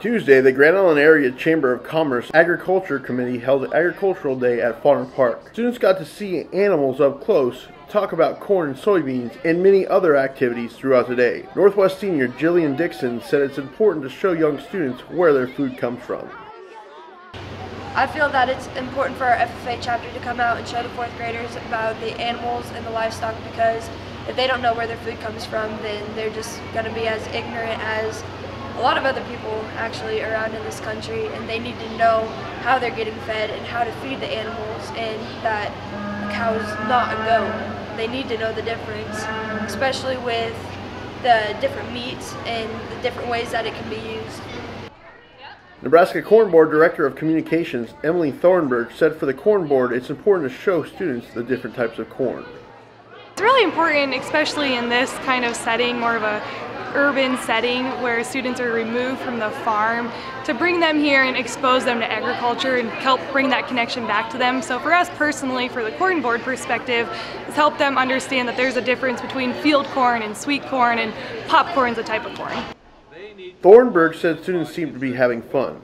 Tuesday, the Grand Island Area Chamber of Commerce Agriculture Committee held Agricultural Day at Fonner Park. Students got to see animals up close, talk about corn and soybeans, and many other activities throughout the day. Northwest senior Jillian Dixon said it's important to show young students where their food comes from. I feel that it's important for our FFA chapter to come out and show the fourth graders about the animals and the livestock because if they don't know where their food comes from, then they're just going to be as ignorant as a lot of other people actually around in this country and they need to know how they're getting fed and how to feed the animals and that a cow is not a goat. They need to know the difference, especially with the different meats and the different ways that it can be used. Nebraska Corn Board Director of Communications Emily Thornburg said for the Corn Board it's important to show students the different types of corn. It's really important, especially in this kind of setting, more of a urban setting where students are removed from the farm to bring them here and expose them to agriculture and help bring that connection back to them. So for us personally, for the corn board perspective, it's helped them understand that there's a difference between field corn and sweet corn and popcorn's a type of corn. Thornburg said students seem to be having fun.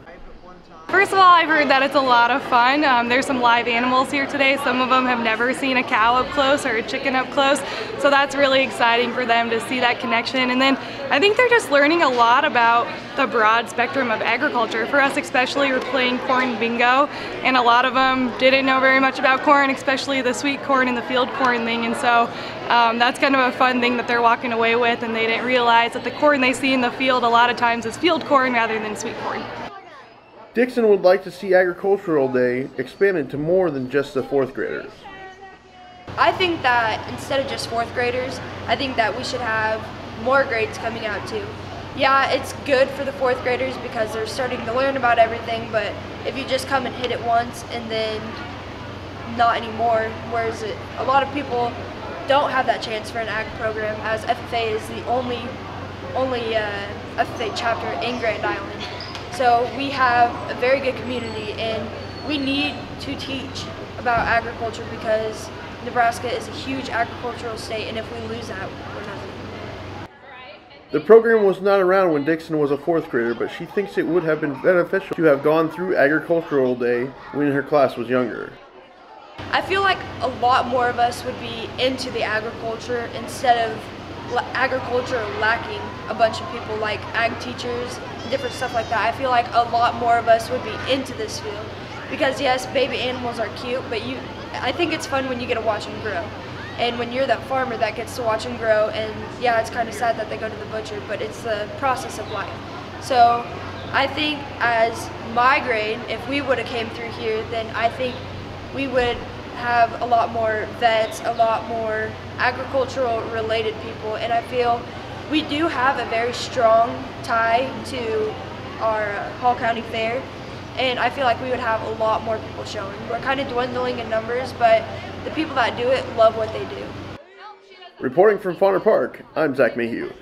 First of all, I've heard that it's a lot of fun. Um, there's some live animals here today. Some of them have never seen a cow up close or a chicken up close. So that's really exciting for them to see that connection. And then I think they're just learning a lot about the broad spectrum of agriculture. For us especially, we're playing corn bingo. And a lot of them didn't know very much about corn, especially the sweet corn and the field corn thing. And so um, that's kind of a fun thing that they're walking away with. And they didn't realize that the corn they see in the field a lot of times is field corn rather than sweet corn. Dixon would like to see Agricultural Day expanded to more than just the fourth graders. I think that instead of just fourth graders, I think that we should have more grades coming out too. Yeah, it's good for the fourth graders because they're starting to learn about everything, but if you just come and hit it once and then not anymore, whereas it, a lot of people don't have that chance for an ag program as FFA is the only only uh, FFA chapter in Grand Island. So we have a very good community and we need to teach about agriculture because Nebraska is a huge agricultural state and if we lose that, we're nothing. The program was not around when Dixon was a fourth grader, but she thinks it would have been beneficial to have gone through Agricultural Day when her class was younger. I feel like a lot more of us would be into the agriculture instead of agriculture lacking a bunch of people like ag teachers, different stuff like that. I feel like a lot more of us would be into this field because yes, baby animals are cute, but you, I think it's fun when you get to watch them grow. And when you're that farmer that gets to watch them grow, and yeah, it's kind of sad that they go to the butcher, but it's the process of life. So I think as my grade, if we would have came through here, then I think we would have a lot more vets, a lot more agricultural related people, and I feel we do have a very strong tie to our uh, Hall County Fair, and I feel like we would have a lot more people showing. We're kind of dwindling in numbers, but the people that do it love what they do. Reporting from Fonner Park, I'm Zach Mayhew.